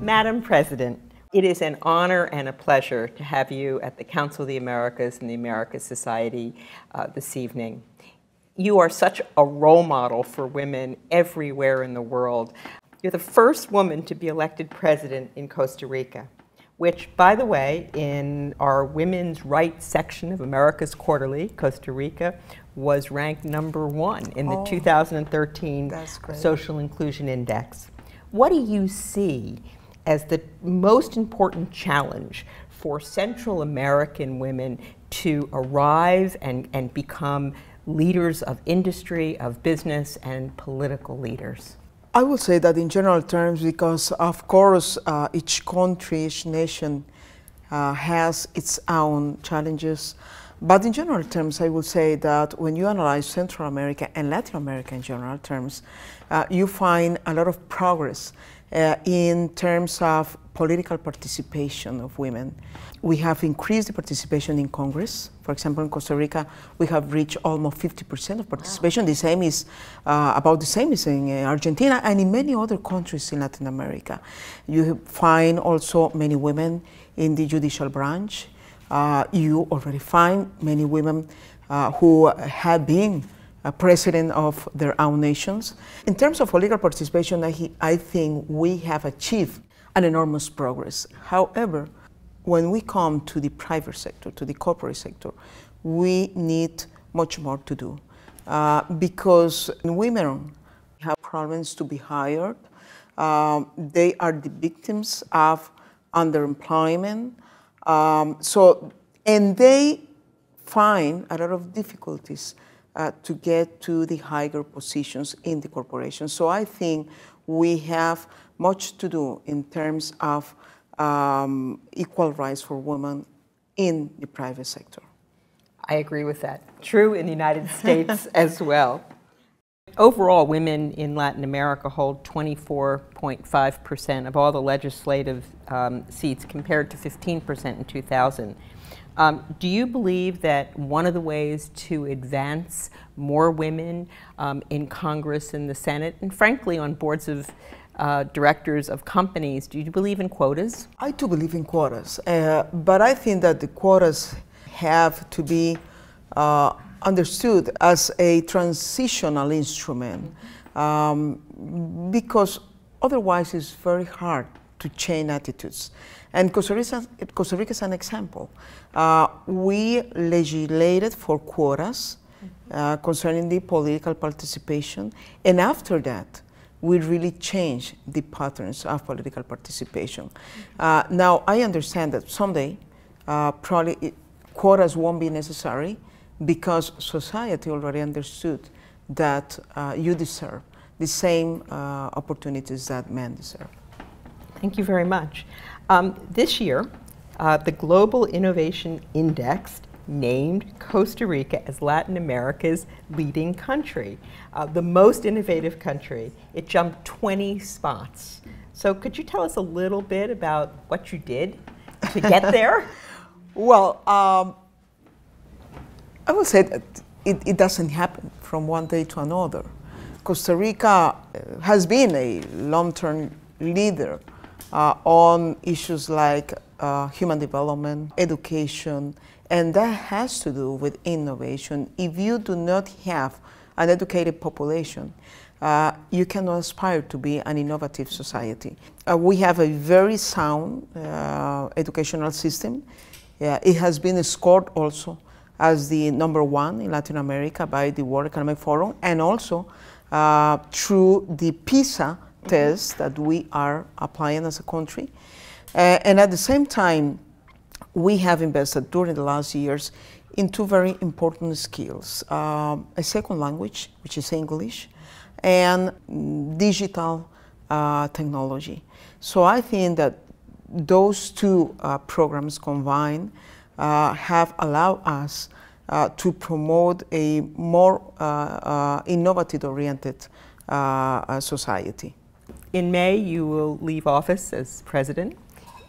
Madam President, it is an honor and a pleasure to have you at the Council of the Americas and the Americas Society uh, this evening. You are such a role model for women everywhere in the world. You're the first woman to be elected president in Costa Rica, which, by the way, in our women's rights section of Americas Quarterly, Costa Rica was ranked number one in the oh, 2013 Social Inclusion Index. What do you see as the most important challenge for Central American women to arrive and, and become leaders of industry, of business, and political leaders? I would say that in general terms, because of course uh, each country, each nation uh, has its own challenges. But in general terms, I would say that when you analyze Central America and Latin America in general terms, uh, you find a lot of progress uh, in terms of political participation of women. We have increased the participation in Congress. For example, in Costa Rica, we have reached almost 50% of participation. Wow. The same is uh, about the same is in uh, Argentina and in many other countries in Latin America. You find also many women in the judicial branch. Uh, you already find many women uh, who have been president of their own nations. In terms of political participation, I, I think we have achieved an enormous progress. However, when we come to the private sector, to the corporate sector, we need much more to do. Uh, because women have problems to be hired. Um, they are the victims of underemployment. Um, so, and they find a lot of difficulties uh, to get to the higher positions in the corporation. So I think we have much to do in terms of um, equal rights for women in the private sector. I agree with that. True in the United States as well. Overall, women in Latin America hold 24.5% of all the legislative um, seats compared to 15% in 2000. Um, do you believe that one of the ways to advance more women um, in Congress and the Senate, and frankly on boards of uh, directors of companies, do you believe in quotas? I do believe in quotas, uh, but I think that the quotas have to be uh, understood as a transitional instrument um, because otherwise it's very hard to change attitudes. And Costa Rica, Costa Rica is an example. Uh, we legislated for quotas uh, concerning the political participation, and after that, we really changed the patterns of political participation. Uh, now, I understand that someday, uh, probably it, quotas won't be necessary because society already understood that uh, you deserve the same uh, opportunities that men deserve. Thank you very much. Um, this year, uh, the Global Innovation Index named Costa Rica as Latin America's leading country, uh, the most innovative country. It jumped 20 spots. So could you tell us a little bit about what you did to get there? well, um, I would say that it, it, doesn't happen from one day to another. Costa Rica uh, has been a long-term leader uh, on issues like uh, human development, education, and that has to do with innovation. If you do not have an educated population, uh, you cannot aspire to be an innovative society. Uh, we have a very sound uh, educational system. it has been scored also as the number one in Latin America by the World Economic Forum and also uh, through the PISA tests that we are applying as a country. Uh, and at the same time, we have invested during the last years in two very important skills, um, a second language, which is English, and digital uh, technology. So I think that those two uh, programs combined uh, have allowed us uh, to promote a more innovative oriented society. In May, you will leave office as president.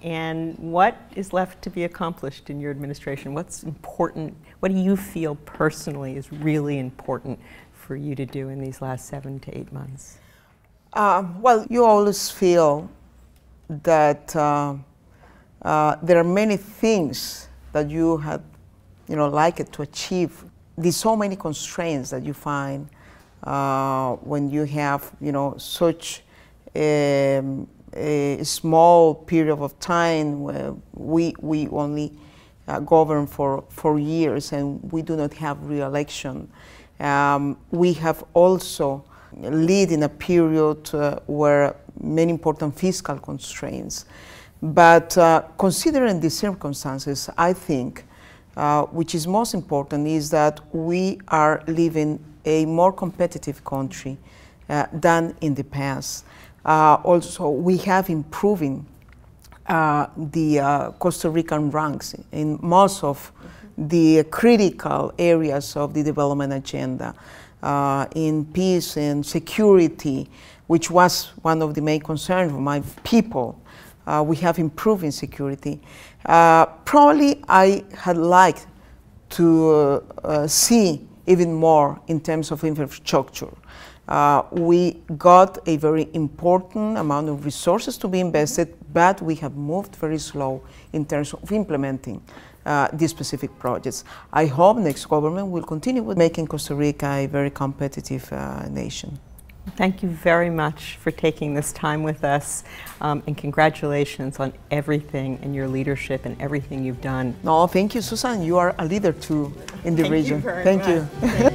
And what is left to be accomplished in your administration? What's important? What do you feel personally is really important for you to do in these last seven to eight months? Um, well, you always feel that uh, uh, there are many things that you had, you know, liked to achieve. There's so many constraints that you find uh, when you have, you know, such um, a small period of time where we, we only uh, govern for four years and we do not have re-election. Um, we have also lead in a period uh, where many important fiscal constraints. But uh, considering the circumstances, I think, uh, which is most important, is that we are living a more competitive country uh, than in the past. Uh, also, we have improving uh, the uh, Costa Rican ranks in most of the critical areas of the development agenda, uh, in peace and security, which was one of the main concerns of my people. Uh, we have improved in security. Uh, probably I had liked to see even more in terms of infrastructure. Uh, we got a very important amount of resources to be invested, but we have moved very slow in terms of implementing uh, these specific projects. I hope next government will continue with making Costa Rica a very competitive uh, nation. Thank you very much for taking this time with us, um, and congratulations on everything and your leadership and everything you've done. No, thank you, Susan. You are a leader too in the thank region. You thank much. you. Thank